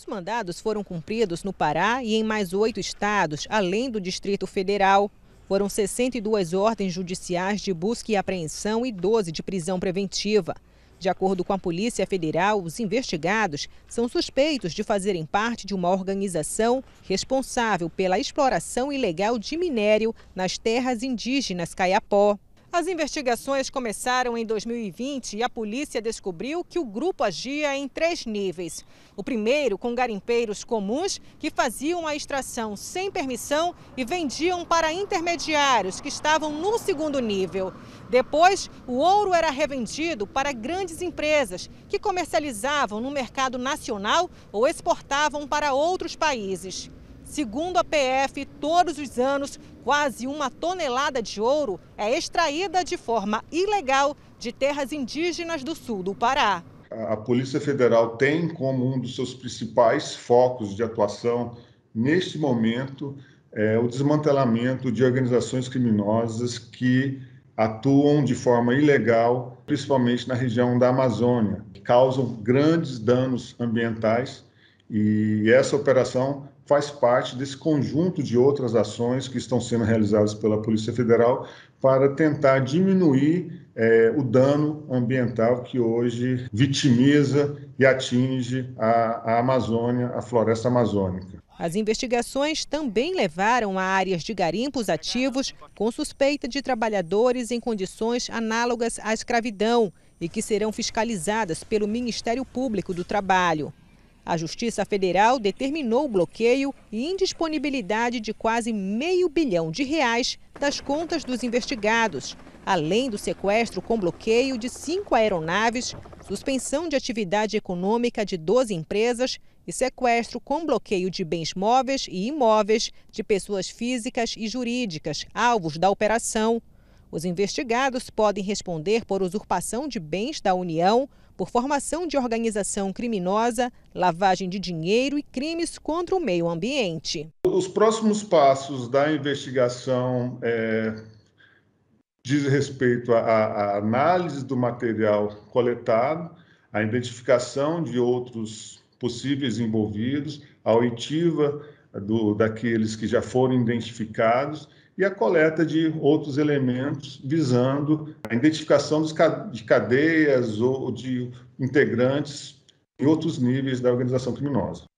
Os mandados foram cumpridos no Pará e em mais oito estados, além do Distrito Federal. Foram 62 ordens judiciais de busca e apreensão e 12 de prisão preventiva. De acordo com a Polícia Federal, os investigados são suspeitos de fazerem parte de uma organização responsável pela exploração ilegal de minério nas terras indígenas Caiapó. As investigações começaram em 2020 e a polícia descobriu que o grupo agia em três níveis. O primeiro, com garimpeiros comuns que faziam a extração sem permissão e vendiam para intermediários que estavam no segundo nível. Depois, o ouro era revendido para grandes empresas que comercializavam no mercado nacional ou exportavam para outros países. Segundo a PF, todos os anos, quase uma tonelada de ouro é extraída de forma ilegal de terras indígenas do sul do Pará. A Polícia Federal tem como um dos seus principais focos de atuação, neste momento, é o desmantelamento de organizações criminosas que atuam de forma ilegal, principalmente na região da Amazônia, que causam grandes danos ambientais. E essa operação faz parte desse conjunto de outras ações que estão sendo realizadas pela Polícia Federal para tentar diminuir é, o dano ambiental que hoje vitimiza e atinge a, a Amazônia, a floresta amazônica. As investigações também levaram a áreas de garimpos ativos com suspeita de trabalhadores em condições análogas à escravidão e que serão fiscalizadas pelo Ministério Público do Trabalho. A Justiça Federal determinou o bloqueio e indisponibilidade de quase meio bilhão de reais das contas dos investigados, além do sequestro com bloqueio de cinco aeronaves, suspensão de atividade econômica de 12 empresas e sequestro com bloqueio de bens móveis e imóveis de pessoas físicas e jurídicas, alvos da operação. Os investigados podem responder por usurpação de bens da União, por formação de organização criminosa, lavagem de dinheiro e crimes contra o meio ambiente. Os próximos passos da investigação é, diz respeito à, análise do material coletado, à identificação de outros possíveis envolvidos, a oitiva do, daqueles que já foram identificados e a coleta de outros elementos visando a identificação de cadeias ou de integrantes em outros níveis da organização criminosa.